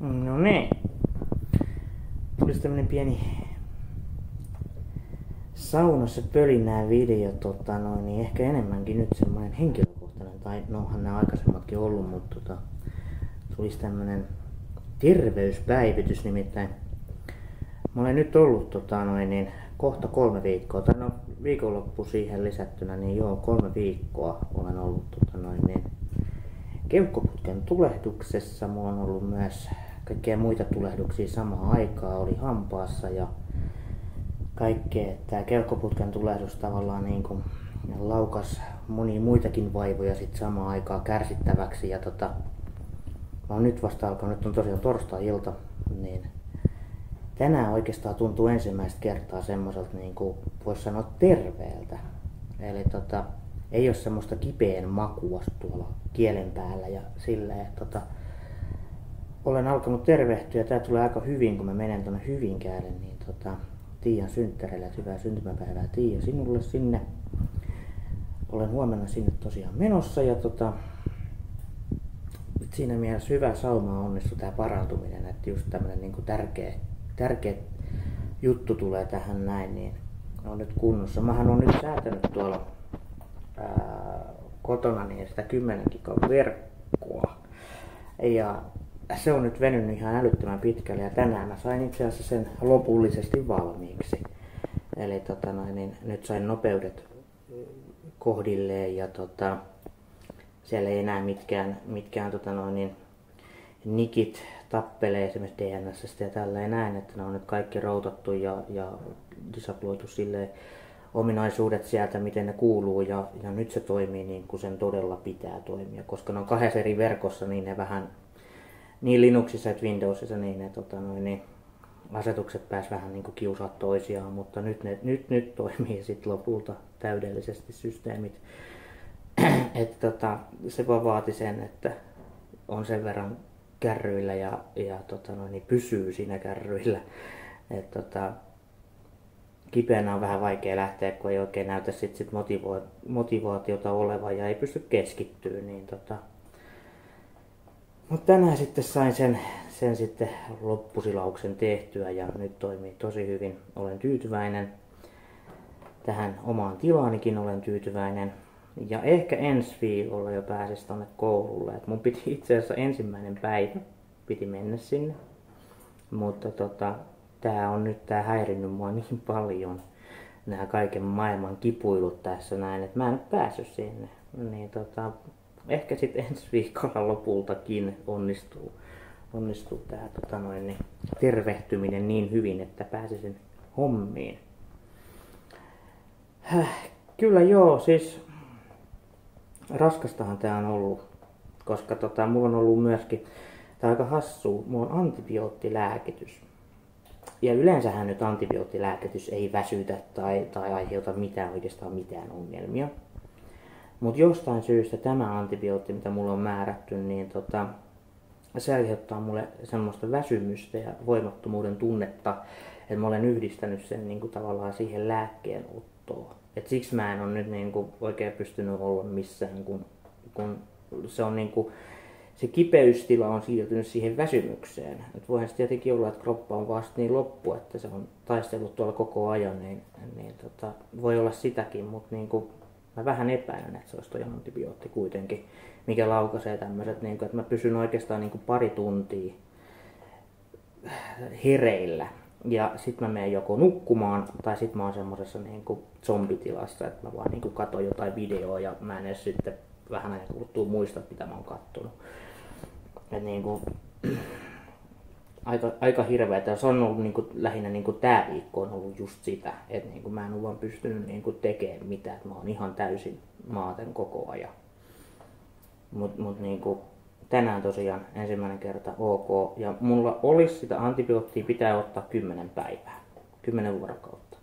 No niin. Tulisi pieni saunassa pölinää video, tota noin, niin ehkä enemmänkin nyt semmoinen henkilökohtainen, tai no onhan nämä aikaisemmatkin ollut, mutta tota, tulisi tämmönen terveyspäivitys nimittäin. Mä olen nyt ollut tota noin, niin kohta kolme viikkoa, tai no viikonloppu siihen lisättynä, niin joo, kolme viikkoa olen ollut tota noin, niin keuhkoputken tulehduksessa. Mulla on ollut myös kaikkea muita tulehduksia samaan aikaan, oli hampaassa ja kaikkea. Tämä keuhkoputken tulehdus tavallaan niin kuin laukas monia muitakin vaivoja sit samaan aikaan kärsittäväksi. Ja tota, mä oon nyt vasta alkanut, nyt on tosiaan torstai-ilta, niin tänään oikeastaan tuntuu ensimmäistä kertaa semmoiselta, niin kuin voisi sanoa terveeltä. Eli tota, ei ole semmoista kipeän makua tuolla kielen päällä ja silleen, että tota, olen alkanut tervehtyä. Tämä tulee aika hyvin, kun mä menen tuonne Hyvinkäälle, niin tota, Tiian synttäreille. Hyvää syntymäpäivää Tiia sinulle sinne. Olen huomenna sinne tosiaan menossa ja tota, siinä mielessä hyvä sauma onnistu tämä parantuminen, että just tämmöinen niin tärkeä, tärkeä juttu tulee tähän näin, niin on nyt kunnossa. Mähän on nyt säätänyt tuolla ää, kotona niin sitä 10 gigan verkkoa. Ja se on nyt venynyt ihan älyttömän pitkälle ja tänään mä sain itse asiassa sen lopullisesti valmiiksi. Eli tota noin, niin nyt sain nopeudet kohdilleen ja tota, siellä ei enää mitkään, mitkään tota noin, niin, nikit tappelee esimerkiksi DNS ja tällä näin, että ne on nyt kaikki routattu ja, ja disabloitu silleen ominaisuudet sieltä, miten ne kuuluu ja, ja nyt se toimii niin kuin sen todella pitää toimia, koska ne on kahdessa eri verkossa, niin ne vähän niin Linuxissa että Windowsissa niin ne tota, noin, niin asetukset pääs vähän niin kiusaa toisiaan, mutta nyt, ne, nyt, nyt toimii sitten lopulta täydellisesti systeemit. että tota, se vaan vaati sen, että on sen verran kärryillä ja, ja tota noin, niin pysyy siinä kärryillä. Et tota, kipeänä on vähän vaikea lähteä, kun ei oikein näytä sit, sit motivaatiota olevan ja ei pysty keskittyä, niin tota, mutta tänään sitten sain sen, sen sitten loppusilauksen tehtyä ja nyt toimii tosi hyvin. Olen tyytyväinen. Tähän omaan tilaanikin olen tyytyväinen. Ja ehkä ensi viikolla jo pääsis tonne koululle. Et mun piti itse asiassa ensimmäinen päivä piti mennä sinne. Mutta tota, tää on nyt tää häirinnyt mua niin paljon. Nämä kaiken maailman kipuilut tässä näin, että mä en päässyt sinne. Niin tota, ehkä sitten ensi viikolla lopultakin onnistuu, onnistuu tämä tota noin, niin, tervehtyminen niin hyvin, että pääsisin hommiin. Häh, kyllä joo, siis raskastahan tämä on ollut, koska tota, mulla on ollut myöskin, tämä aika hassu, mulla on antibioottilääkitys. Ja yleensähän nyt antibioottilääkitys ei väsytä tai, tai aiheuta mitään oikeastaan mitään ongelmia. Mutta jostain syystä tämä antibiootti, mitä mulla on määrätty, niin tota, se aiheuttaa mulle semmoista väsymystä ja voimattomuuden tunnetta, että mä olen yhdistänyt sen niin kuin, tavallaan siihen lääkkeen ottoon. Et siksi mä en ole nyt niin kuin, oikein pystynyt olla missään, kun, kun se on niin kuin, se kipeystila on siirtynyt siihen väsymykseen. Et voihan se tietenkin olla, että kroppa on vasta niin loppu, että se on taistellut tuolla koko ajan, niin, niin tota, voi olla sitäkin, mutta niin kuin, mä vähän epäilen, että se olisi toi antibiootti kuitenkin, mikä laukaisee tämmöiset, niin kuin, että mä pysyn oikeastaan niin kuin pari tuntia hereillä. Ja sit mä menen joko nukkumaan, tai sit mä oon semmosessa niin kuin zombitilassa, että mä vaan niin kuin katon jotain videoa ja mä en edes sitten vähän ajan kuluttua muista, mitä mä oon kattonut. Et niin kuin, aika, aika hirveä. Se on ollut niin kuin, lähinnä niin tämä viikko on ollut just sitä, että niin kuin, mä en ole vaan pystynyt niin kuin, tekemään mitään. Että mä oon ihan täysin maaten koko ajan. Mutta mut, niin tänään tosiaan ensimmäinen kerta ok. Ja mulla olisi sitä antibioottia pitää ottaa 10 päivää, 10 vuorokautta.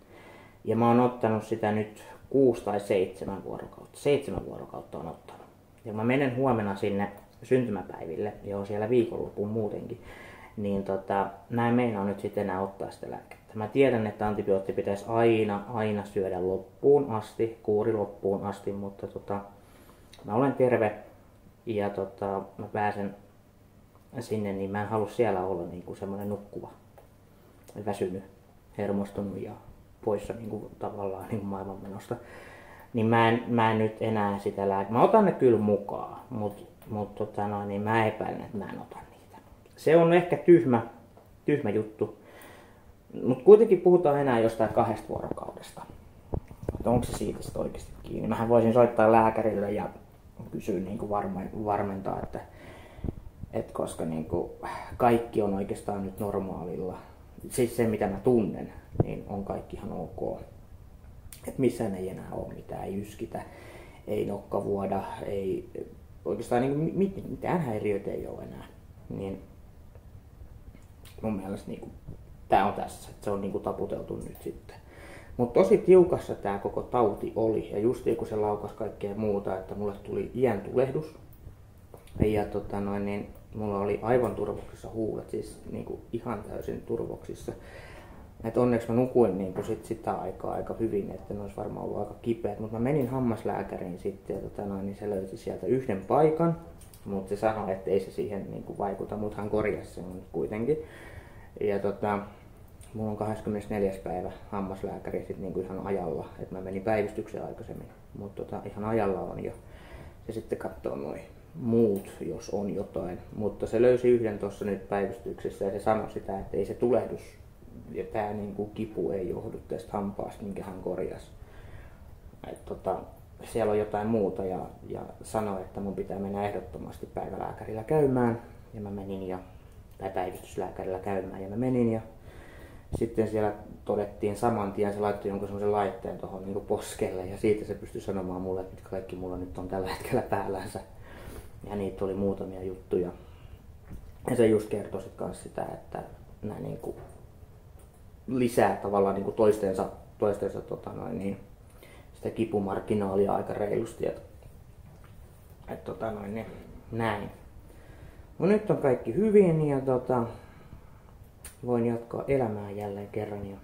Ja mä oon ottanut sitä nyt 6 tai 7 vuorokautta. 7 vuorokautta on ottanut. Ja mä menen huomenna sinne syntymäpäiville ja on siellä viikonloppuun muutenkin niin tota, mä en meinaa nyt sitten enää ottaa sitä lääkettä. Mä tiedän, että antibiootti pitäisi aina, aina syödä loppuun asti, kuuri loppuun asti, mutta tota, mä olen terve ja tota, mä pääsen sinne, niin mä en halua siellä olla niin kuin semmoinen nukkuva, väsynyt, hermostunut ja poissa niin kuin, tavallaan niin kuin maailmanmenosta. Niin mä en, mä en nyt enää sitä lääke... Mä otan ne kyllä mukaan, mutta mut, tota no, niin mä epäilen, että mä en ota niitä. Se on ehkä tyhmä, tyhmä juttu. Mutta kuitenkin puhutaan enää jostain kahdesta vuorokaudesta. Että onko se siitä sitten oikeasti kiinni. Mähän voisin soittaa lääkärille ja kysyä niin kuin varmentaa, että, että koska niin kuin kaikki on oikeastaan nyt normaalilla. Siis se mitä mä tunnen, niin on kaikki ihan ok. Että missään ei enää ole mitään, ei yskitä, ei nokkavuoda, ei oikeastaan niin mit, mitään häiriöitä ei ole enää. Niin mun mielestä niin tää on tässä, että se on niin kuin taputeltu nyt sitten. Mutta tosi tiukassa tämä koko tauti oli ja just kun se laukas kaikkea muuta, että mulle tuli iän tulehdus. Ja tota noin, niin mulla oli aivan turvoksissa huulet, siis niin kuin ihan täysin turvoksissa. Et onneksi mä nukuin niin kuin sit sitä aikaa aika hyvin, että ne olisi varmaan ollut aika kipeät. Mutta mä menin hammaslääkäriin sitten ja tota noin, niin se löysi sieltä yhden paikan. Mutta se sanoi, että ei se siihen niin kuin vaikuta, mutta hän korjasi sen kuitenkin. Ja tota, mulla on 24. päivä hammaslääkäri sit niin kuin ihan ajalla, että mä menin päivystykseen aikaisemmin, mutta tota, ihan ajalla on jo. Se sitten katsoo noin muut, jos on jotain. Mutta se löysi yhden tuossa nyt päivystyksessä ja se sanoi sitä, että ei se tulehdus ja tämä niin kuin kipu ei johdu tästä hampaasta, minkä hän korjasi. Et tota, siellä on jotain muuta ja, ja sanoi, että mun pitää mennä ehdottomasti päivälääkärillä käymään. Ja mä menin ja, tai päivystyslääkärillä käymään ja mä menin ja sitten siellä todettiin saman tien, se laittoi jonkun semmoisen laitteen tuohon niin poskelle ja siitä se pystyi sanomaan mulle, että mitkä kaikki mulla nyt on tällä hetkellä päällänsä. Ja niitä oli muutamia juttuja. Ja se just kertoi sitten kanssa sitä, että nämä niin kuin lisää tavallaan niin kuin toistensa, toistensa tota noin, niin sitä kipumarginaalia aika reilusti. Että, et, tota noin, niin, näin. No nyt on kaikki hyvin ja tota, voin jatkaa elämää jälleen kerran. Ja...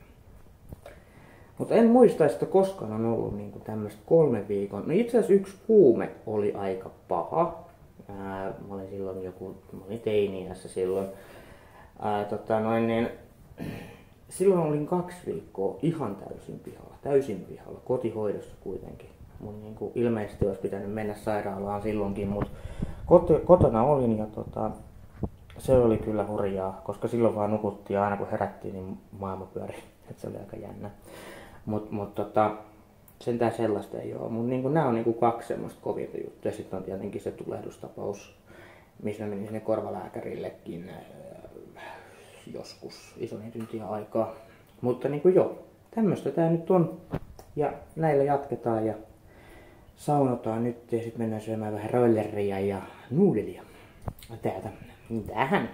Mutta en muista, että koskaan on ollut niinku tämmöistä kolme viikon. No itse asiassa yksi kuume oli aika paha. Ää, mä olin silloin joku, mä olin teiniässä silloin. Ää, tota noin, niin, silloin olin kaksi viikkoa ihan täysin pihalla, täysin pihalla, kotihoidossa kuitenkin. Mun niin kuin ilmeisesti olisi pitänyt mennä sairaalaan silloinkin, mutta kotona olin ja tota, se oli kyllä hurjaa, koska silloin vaan nukuttiin aina kun herättiin, niin maailma pyöri. Et se oli aika jännä. Mutta mut, tota, sentään sellaista ei ole. Mutta niinku, nämä on niinku kaksi semmoista kovinta juttuja. Sitten on tietenkin se tulehdustapaus, missä menin sinne korvalääkärillekin joskus ison tuntia aikaa. Mutta niinku joo, tämmöistä tämä nyt on. Ja näillä jatketaan ja saunotaan nyt ja sitten mennään syömään vähän rolleria ja nuudelia täältä tähän